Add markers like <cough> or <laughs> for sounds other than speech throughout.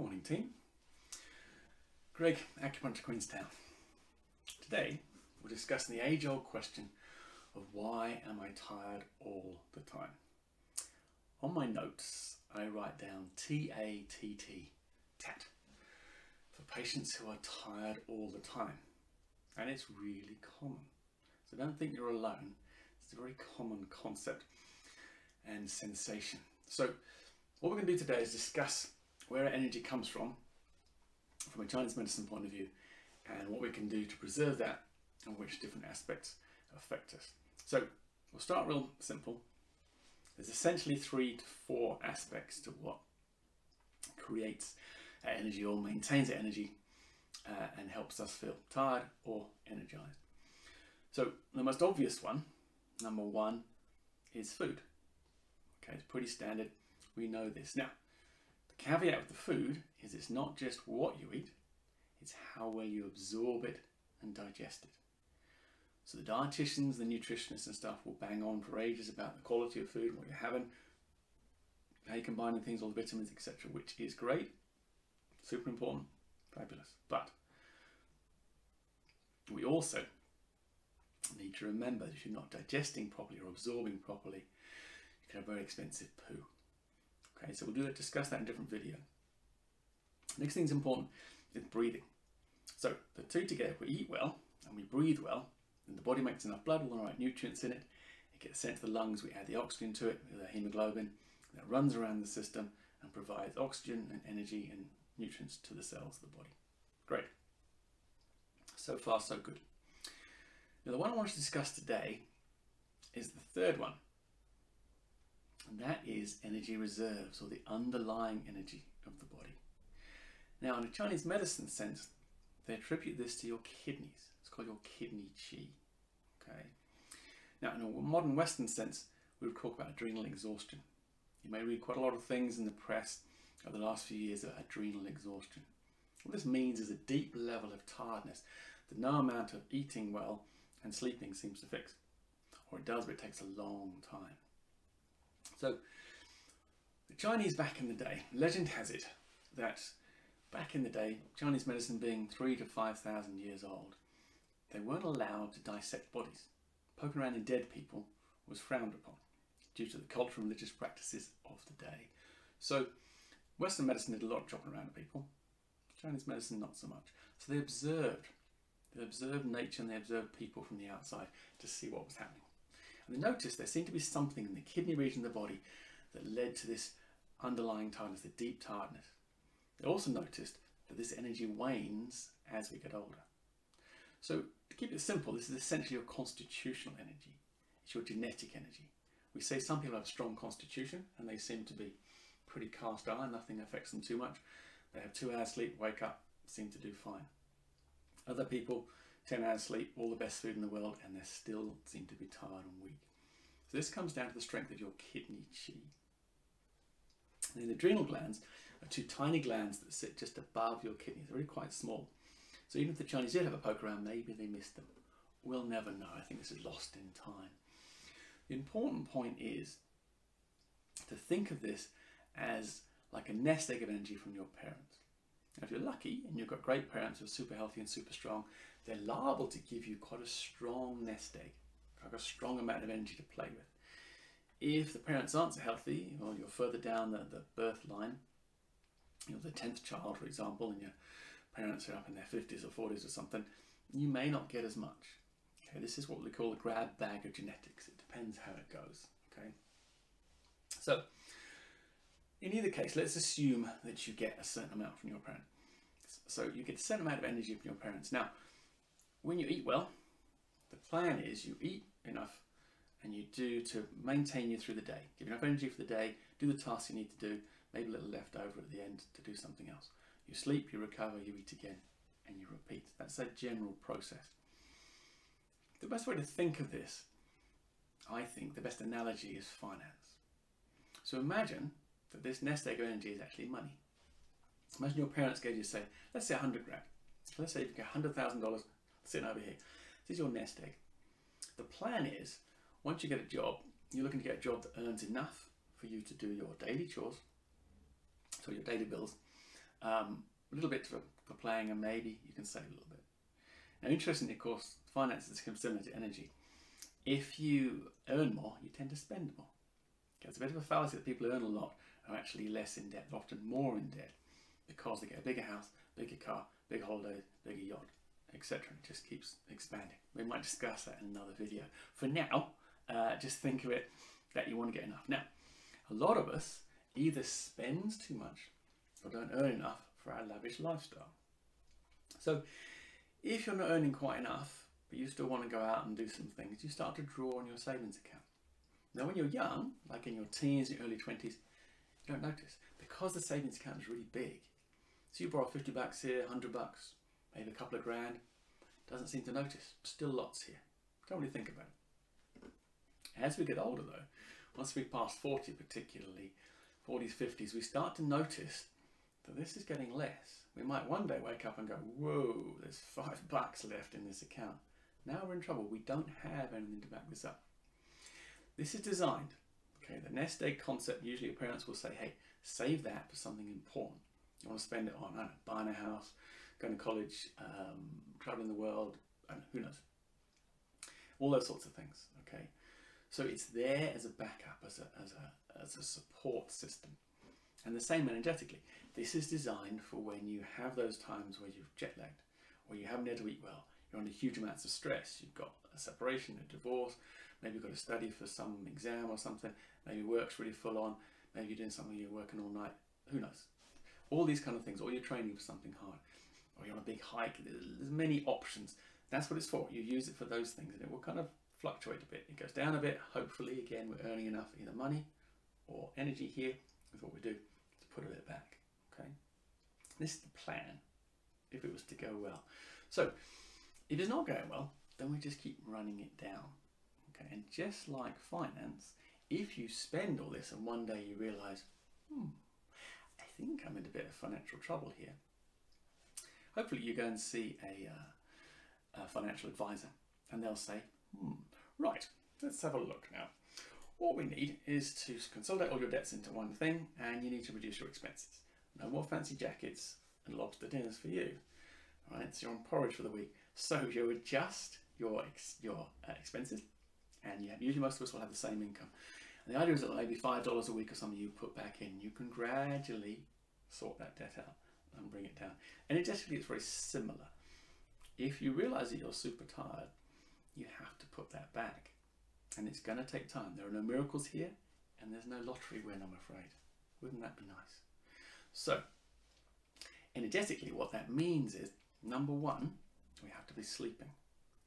Morning team. Greg, Acupuncture Queenstown. Today we're discussing the age-old question of why am I tired all the time? On my notes I write down T-A-T-T, TAT, for patients who are tired all the time. And it's really common. So don't think you're alone. It's a very common concept and sensation. So what we're going to do today is discuss where energy comes from, from a Chinese medicine point of view, and what we can do to preserve that and which different aspects affect us. So we'll start real simple. There's essentially three to four aspects to what creates energy or maintains energy uh, and helps us feel tired or energized. So the most obvious one, number one, is food. Okay, it's pretty standard. We know this. Now, caveat with the food is it's not just what you eat, it's how well you absorb it and digest it. So the dietitians, the nutritionists and stuff will bang on for ages about the quality of food, what you're having, how you're combining things, all the vitamins, etc., which is great, super important, fabulous. But we also need to remember that if you're not digesting properly or absorbing properly, you can have very expensive poo. Okay, so we'll do that, discuss that in a different video. Next thing is important is breathing. So the two together, if we eat well and we breathe well, then the body makes enough blood, all the right nutrients in it, it gets sent to the lungs, we add the oxygen to it with the hemoglobin, that runs around the system and provides oxygen and energy and nutrients to the cells of the body. Great. So far, so good. Now the one I want to discuss today is the third one, and that is energy reserves or the underlying energy of the body. Now, in a Chinese medicine sense, they attribute this to your kidneys. It's called your kidney qi. Okay. Now, in a modern Western sense, we would talk about adrenal exhaustion. You may read quite a lot of things in the press over the last few years about adrenal exhaustion. What this means is a deep level of tiredness that no amount of eating well and sleeping seems to fix. Or it does, but it takes a long time. So the Chinese back in the day, legend has it that back in the day, Chinese medicine being three to 5,000 years old, they weren't allowed to dissect bodies. Poking around in dead people was frowned upon due to the cultural and religious practices of the day. So Western medicine did a lot of chopping around people, Chinese medicine not so much. So they observed, they observed nature and they observed people from the outside to see what was happening. And noticed there seemed to be something in the kidney region of the body that led to this underlying tiredness, the deep tiredness. They also noticed that this energy wanes as we get older. So to keep it simple, this is essentially your constitutional energy. It's your genetic energy. We say some people have a strong constitution and they seem to be pretty cast iron, nothing affects them too much. They have two hours sleep, wake up, seem to do fine. Other people 10 hours sleep, all the best food in the world, and they still seem to be tired and weak. So this comes down to the strength of your kidney qi. And the adrenal glands are two tiny glands that sit just above your kidneys. They're really quite small. So even if the Chinese did have a poke around, maybe they missed them. We'll never know. I think this is lost in time. The important point is to think of this as like a nest egg of energy from your parents. Now, if you're lucky and you've got great parents who are super healthy and super strong, they're liable to give you quite a strong nest egg, like a strong amount of energy to play with. If the parents aren't so healthy, or you're further down the, the birth line, you're the 10th child, for example, and your parents are up in their 50s or 40s or something, you may not get as much. Okay, this is what we call a grab bag of genetics. It depends how it goes. Okay, so in either case, let's assume that you get a certain amount from your parent. So you get a certain amount of energy from your parents. Now, when you eat well, the plan is you eat enough and you do to maintain you through the day. Give enough energy for the day, do the tasks you need to do, maybe a little left over at the end to do something else. You sleep, you recover, you eat again, and you repeat. That's a general process. The best way to think of this, I think, the best analogy is finance. So imagine that this nest egg of energy is actually money. Imagine your parents gave you, say, let's say 100 grand. let's say you get $100,000 sitting over here. This is your nest egg. The plan is, once you get a job, you're looking to get a job that earns enough for you to do your daily chores, so your daily bills, um, a little bit for, for playing, and maybe you can save a little bit. Now, interestingly, of course, finances come similar to energy. If you earn more, you tend to spend more. Okay, it's a bit of a fallacy that people earn a lot are actually less in debt, often more in debt, because they get a bigger house, bigger car, bigger holiday, bigger yacht, etc. It just keeps expanding. We might discuss that in another video. For now, uh, just think of it that you want to get enough. Now, a lot of us either spends too much or don't earn enough for our lavish lifestyle. So if you're not earning quite enough, but you still want to go out and do some things, you start to draw on your savings account. Now when you're young, like in your teens, your early 20s, you don't notice because the savings account is really big. So you borrow 50 bucks here, 100 bucks, maybe a couple of grand, doesn't seem to notice. Still lots here. Don't really think about it. As we get older though, once we pass 40 particularly, 40s, 50s, we start to notice that this is getting less. We might one day wake up and go, whoa, there's five <laughs> bucks left in this account. Now we're in trouble. We don't have anything to back this up. This is designed, okay, the nest egg concept, usually your parents will say, hey, save that for something important. You want to spend it on, I know, buying a house, going to college, um, traveling the world, and who knows. All those sorts of things, okay? So it's there as a backup, as a, as a, as a support system. And the same energetically. This is designed for when you have those times where you've jet lagged, or you haven't able to eat well, you're under huge amounts of stress, you've got a separation, a divorce, maybe you've got to study for some exam or something, maybe work's really full on, maybe you're doing something you're working all night, who knows. All these kind of things, or you're training for something hard, or you're on a big hike, there's many options. That's what it's for. You use it for those things and it will kind of fluctuate a bit. It goes down a bit. Hopefully, again, we're earning enough either money or energy here with what we do to put a bit back. Okay, this is the plan if it was to go well. So, if it's not going well, then we just keep running it down. Okay, and just like finance, if you spend all this and one day you realize, hmm, I think I'm in a bit of financial trouble here. Hopefully, you go and see a, uh, a financial advisor and they'll say, hmm, right, let's have a look now. What we need is to consolidate all your debts into one thing and you need to reduce your expenses. No more fancy jackets and lobster dinners for you. Right, so you're on porridge for the week. So you adjust your ex your uh, expenses, and yeah, usually most of us will have the same income. And the idea is that maybe five dollars a week or something you put back in, you can gradually sort that debt out and bring it down. And it's very similar. If you realise that you're super tired, you have to put that back. And it's going to take time. There are no miracles here, and there's no lottery win, I'm afraid. Wouldn't that be nice? So, energetically, what that means is number one, we have to be sleeping.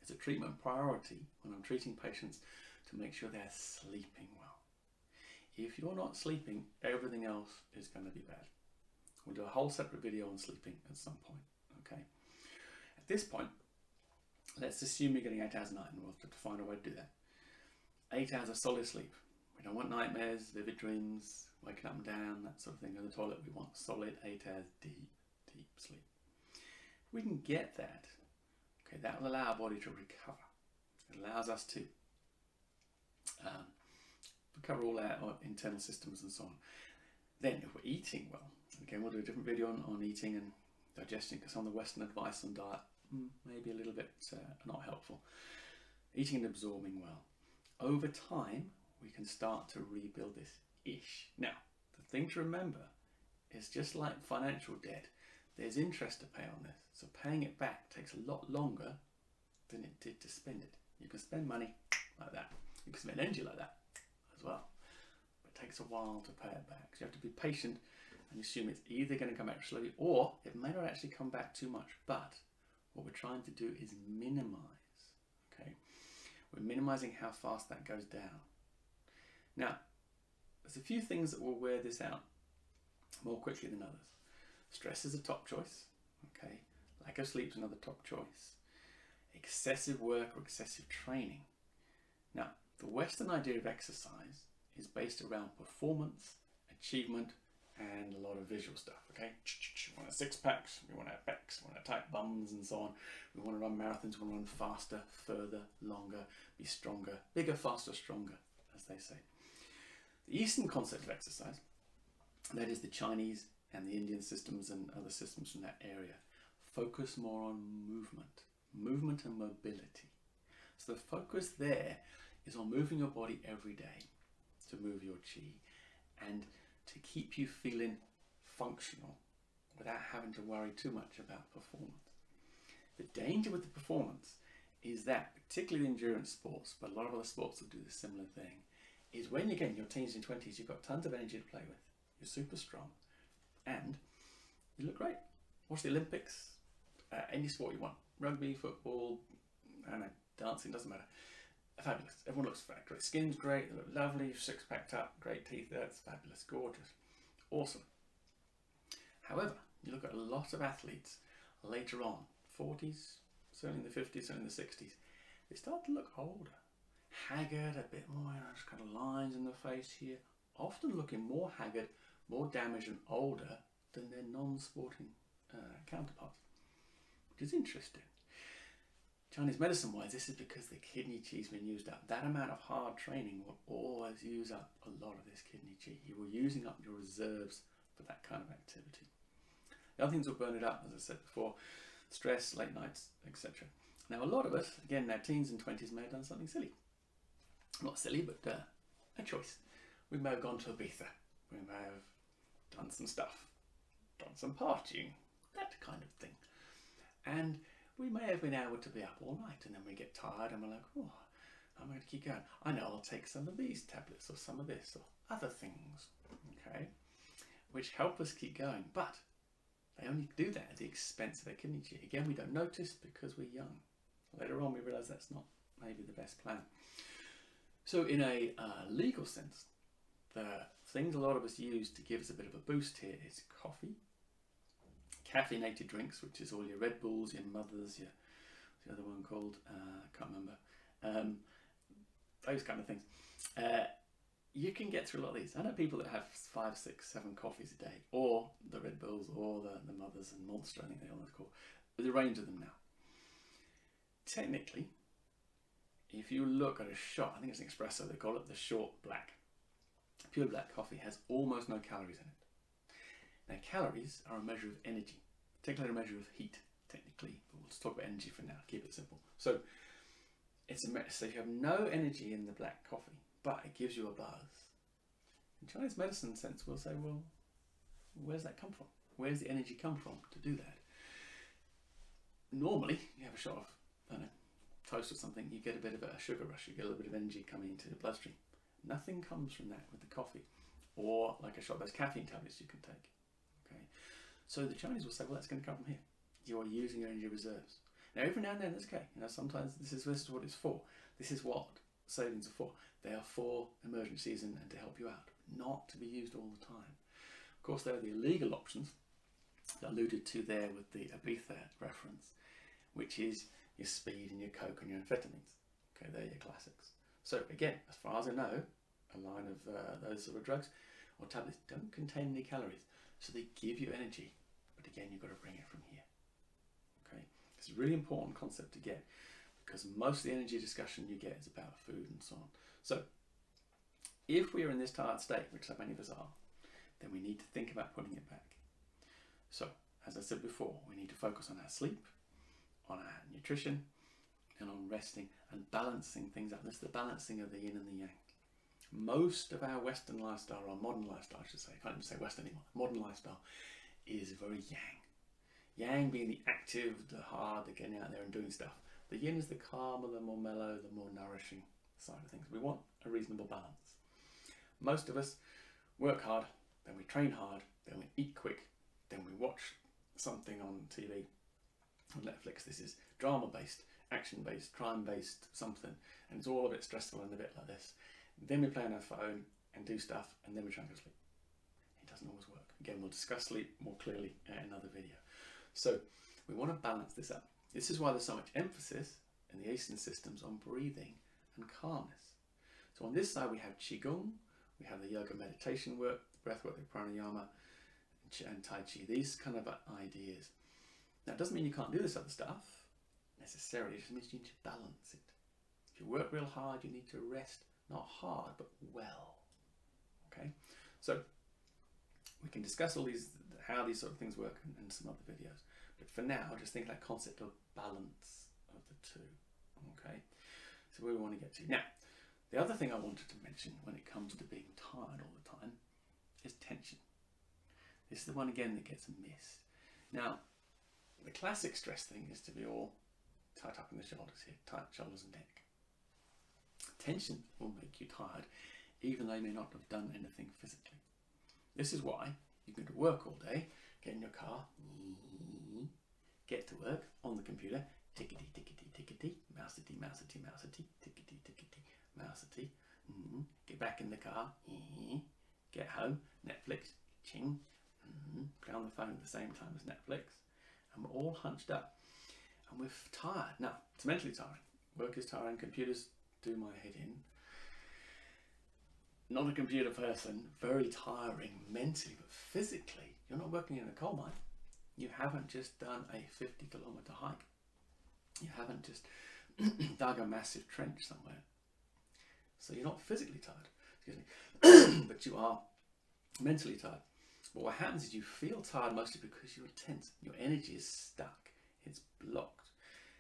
It's a treatment priority when I'm treating patients to make sure they're sleeping well. If you're not sleeping, everything else is going to be bad. We'll do a whole separate video on sleeping at some point. Okay. At this point, let's assume you're getting eight hours a night, and we'll have to find a way to do that. Eight hours of solid sleep. We don't want nightmares, vivid dreams, waking up and down, that sort of thing in the toilet. We want solid eight hours deep, deep sleep. We can get that, okay, that will allow our body to recover. It allows us to um, recover all our, internal systems and so on. Then, if we're eating well, again, we'll do a different video on, on eating and digestion because some of the Western advice on diet mm, maybe a little bit uh, not helpful. Eating and absorbing well. Over time, we can start to rebuild this ish. Now, the thing to remember is just like financial debt, there's interest to pay on this. So paying it back takes a lot longer than it did to spend it. You can spend money like that. You can spend energy like that as well. But it takes a while to pay it back. So you have to be patient and assume it's either going to come back slowly or it may not actually come back too much. But what we're trying to do is minimize. Okay, we're minimizing how fast that goes down. Now, there's a few things that will wear this out more quickly than others. Stress is a top choice. Okay, lack of sleep is another top choice. Excessive work or excessive training. Now, the Western idea of exercise is based around performance, achievement, and a lot of visual stuff. Okay, we want a six packs, we want our pecs, we want our tight bums, and so on. We want to run marathons, we want to run faster, further, longer, be stronger, bigger, faster, stronger, as they say. The Eastern concept of exercise, that is the Chinese and the Indian systems and other systems from that area focus more on movement, movement and mobility. So the focus there is on moving your body every day to move your chi and to keep you feeling functional without having to worry too much about performance. The danger with the performance is that, particularly in endurance sports, but a lot of other sports will do the similar thing, is when you get in your teens and 20s, you've got tons of energy to play with, you're super strong, and you look great. Watch the Olympics, uh, any sport you want, rugby, football, I don't know, dancing, doesn't matter. Fabulous. Everyone looks great. Skin's great, they look lovely, six packed up, great teeth, that's fabulous, gorgeous, awesome. However, you look at a lot of athletes later on, 40s, certainly in the 50s, certainly in the 60s, they start to look older, haggard, a bit more, you know, just kind of lines in the face here, often looking more haggard, more damaged and older than their non-sporting uh, counterparts, which is interesting. Chinese medicine wise, this is because the kidney chi's been used up. That amount of hard training will always use up a lot of this kidney chi. You were using up your reserves for that kind of activity. The other things will burn it up, as I said before, stress, late nights, etc. Now, a lot of us, again, our teens and 20s may have done something silly. Not silly, but uh, a choice. We may have gone to Ibiza. We may have done some stuff, done some partying, that kind of thing. And we may have been able to be up all night and then we get tired and we're like, oh, I'm going to keep going. I know I'll take some of these tablets or some of this or other things, okay, which help us keep going. But they only do that at the expense of their kidney. Again, we don't notice because we're young. Later on, we realise that's not maybe the best plan. So in a uh, legal sense, the things a lot of us use to give us a bit of a boost here is coffee, caffeinated drinks, which is all your Red Bulls, your Mothers, your the other one called uh, I can't remember. Um, those kind of things. Uh, you can get through a lot of these. I know people that have five, six, seven coffees a day, or the Red Bulls, or the, the Mothers and Monster, I think they all call. There's a range of them now. Technically, if you look at a shot, I think it's an espresso, they call it the short black. Pure black coffee has almost no calories in it. Now, calories are a measure of energy, technically a measure of heat, technically, but we'll just talk about energy for now, keep it simple. So, it's a mess. so you have no energy in the black coffee, but it gives you a buzz. In Chinese medicine sense, we'll say, well, where's that come from? Where's the energy come from to do that? Normally, you have a shot of, I don't know, toast or something, you get a bit of a sugar rush, you get a little bit of energy coming into the bloodstream. Nothing comes from that with the coffee, or like a shot those caffeine tablets you can take. Okay, so the Chinese will say, well, that's going to come from here. You are using your energy reserves. Now, every now and then, that's okay. You know, sometimes this is this is what it's for. This is what savings are for. They are for emergencies and, and to help you out, not to be used all the time. Of course, there are the illegal options alluded to there with the Ibiza reference, which is your speed and your coke and your amphetamines. Okay, they're your classics. So again, as far as I know, a line of uh, those sort of drugs or tablets don't contain any calories. So they give you energy, but again, you've got to bring it from here. Okay, it's a really important concept to get because most of the energy discussion you get is about food and so on. So if we are in this tired state, which so many of us are, then we need to think about putting it back. So as I said before, we need to focus on our sleep, on our nutrition, and on resting and balancing things out. This is the balancing of the yin and the yang most of our Western lifestyle, or modern lifestyle, I should say, I can't even say Western anymore, modern lifestyle is very yang. Yang being the active, the hard, the getting out there and doing stuff. The yin is the calmer, the more mellow, the more nourishing side of things. We want a reasonable balance. Most of us work hard, then we train hard, then we eat quick, then we watch something on TV, on Netflix. This is drama based, action based, crime based, something, and it's all a bit stressful and a bit like this. Then we play on our phone and do stuff, and then we try and go to sleep. It doesn't always work. Again, we'll discuss sleep more clearly uh, in another video. So we want to balance this up. This is why there's so much emphasis in the Eastern systems on breathing and calmness. So on this side we have Qigong, we have the yoga meditation work, the breathwork, the pranayama, and Tai Chi, these kind of ideas. Now it doesn't mean you can't do this other stuff necessarily, it just means you need to balance it. If you work real hard, you need to rest not hard, but well. Okay, so we can discuss all these how these sort of things work in, in some other videos. But for now, just think that concept of balance of the two. Okay, so where we want to get to now. The other thing I wanted to mention when it comes to being tired all the time is tension. This is the one again that gets missed. Now, the classic stress thing is to be all tight up in the shoulders here, tight shoulders and neck. Tension will make you tired, even though you may not have done anything physically. This is why you go to work all day, get in your car, get to work on the computer, tickety tickety tickety, mousety mousety mousety, tickety tickety mousety, mm-hmm. get back in the car, mm-hmm. get home, Netflix, ching, mm-hmm. play on the phone at the same time as Netflix, and we're all hunched up and we're tired. Now, it's mentally tiring. Work is tiring, computers do my head in. Not a computer person, very tiring mentally, but physically, you're not working in a coal mine. You haven't just done a 50 kilometer hike. You haven't just <clears throat> dug a massive trench somewhere. So you're not physically tired, excuse me, <clears throat> but you are mentally tired. But what happens is you feel tired mostly because you're tense. Your energy is stuck. It's blocked.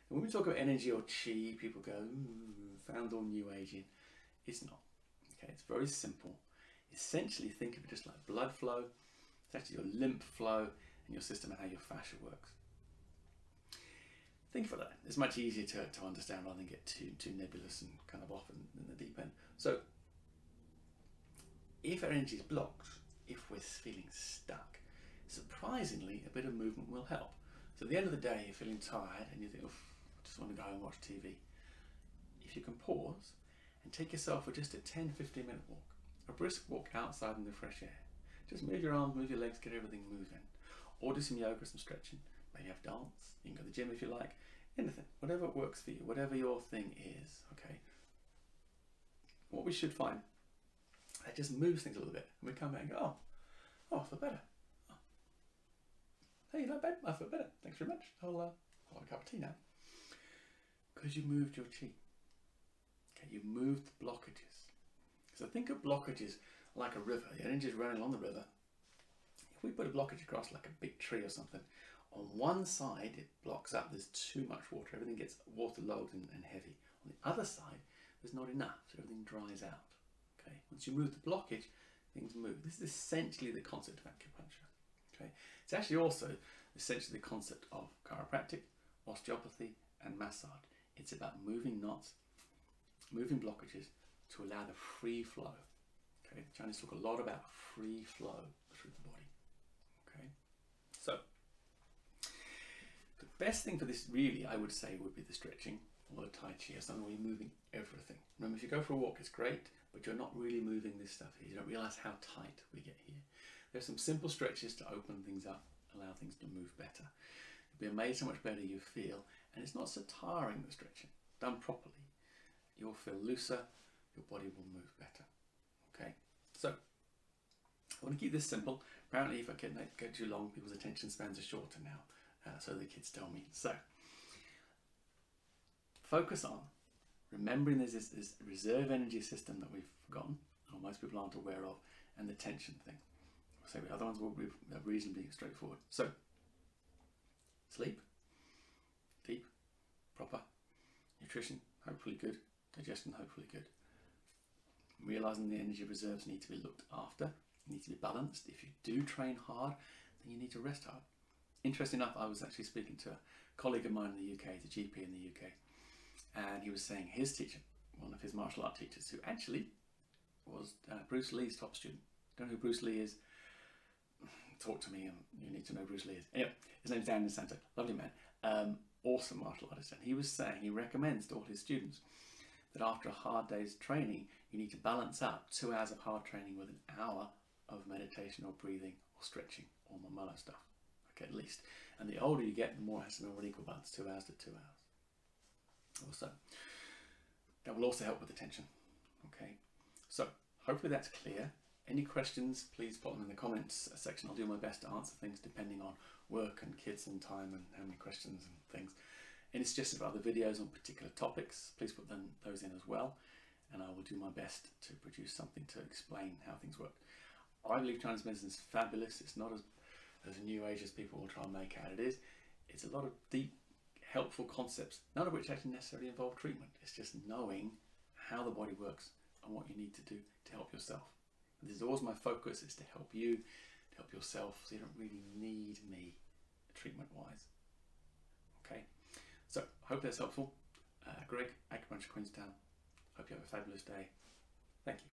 And when we talk about energy or chi, people go, hmm, found all new aging. It's not. Okay, it's very simple. Essentially, think of it just like blood flow. It's actually your lymph flow and your system and how your fascia works. Think for that. It's much easier to, to understand rather than get too too nebulous and kind of off in, in the deep end. So, if our energy is blocked, if we're feeling stuck, surprisingly, a bit of movement will help. At the end of the day, you're feeling tired and you think, I just want to go and watch TV. If you can pause and take yourself for just a 10 15 minute walk, a brisk walk outside in the fresh air, just move your arms, move your legs, get everything moving. Or do some yoga, some stretching. Maybe have dance. You can go to the gym if you like. Anything, whatever works for you, whatever your thing is, okay? What we should find, that just moves things a little bit. And we come back and go, oh, oh, I feel better. Hey, not bad. I feel better. Thanks very much. I'll, uh, have a cup of tea now. Because you moved your chi. Okay, you moved the blockages. So think of blockages like a river. The energy is running along the river. If we put a blockage across like a big tree or something, on one side it blocks up, there's too much water, everything gets waterlogged and, and heavy. On the other side, there's not enough, so everything dries out. Okay, once you move the blockage, things move. This is essentially the concept of acupuncture. Okay, it's actually also essentially the concept of chiropractic, osteopathy, and massage. It's about moving knots, moving blockages to allow the free flow. Okay, the Chinese talk a lot about free flow through the body. Okay, so the best thing for this, really, I would say, would be the stretching or the Tai Chi, or something where you're moving everything. Remember, if you go for a walk, it's great, but you're not really moving this stuff here. You don't realize how tight we get here. There's some simple stretches to open things up, allow things to move better. You'll be amazed how much better you feel, and it's not so tiring, the stretching. Done properly, you'll feel looser, your body will move better. Okay, so I want to keep this simple. Apparently, if I can go too long, people's attention spans are shorter now, uh, so the kids tell me. So, focus on remembering there's this, this reserve energy system that we've forgotten, or most people aren't aware of, and the tension thing. So the other ones will be reasonably straightforward. So, sleep, deep, proper, nutrition, hopefully good, digestion, hopefully good. Realizing the energy reserves need to be looked after, need to be balanced. If you do train hard, then you need to rest hard. Interesting enough, I was actually speaking to a colleague of mine in the UK, the GP in the UK, and he was saying his teacher, one of his martial art teachers, who actually was uh, Bruce Lee's top student. Don't know who Bruce Lee is? Talk to me, and you need to know Bruce Lee is. Anyway, his name's Dan Inosanto, lovely man, um, awesome martial artist, and he was saying he recommends to all his students that after a hard day's training, you need to balance up two hours of hard training with an hour of meditation or breathing or stretching or mellow stuff. Okay, at least. And the older you get, the more it has to be an equal balance, two hours to two hours. Also, that will also help with attention. Okay, so hopefully that's clear. Any questions, please put them in the comments section. I'll do my best to answer things depending on work and kids and time and how many questions and things. Any suggestions for other videos on particular topics, please put them, those in as well. And I will do my best to produce something to explain how things work. I believe Chinese medicine is fabulous. It's not as as new age as people will try and make out it is. It's a lot of deep, helpful concepts, none of which actually necessarily involve treatment. It's just knowing how the body works and what you need to do to help yourself. This is always my focus is to help you, to help yourself, so you don't really need me treatment wise. Okay, so I hope that's helpful. Uh, Greg, Acupuncture Queenstown. Hope you have a fabulous day. Thank you.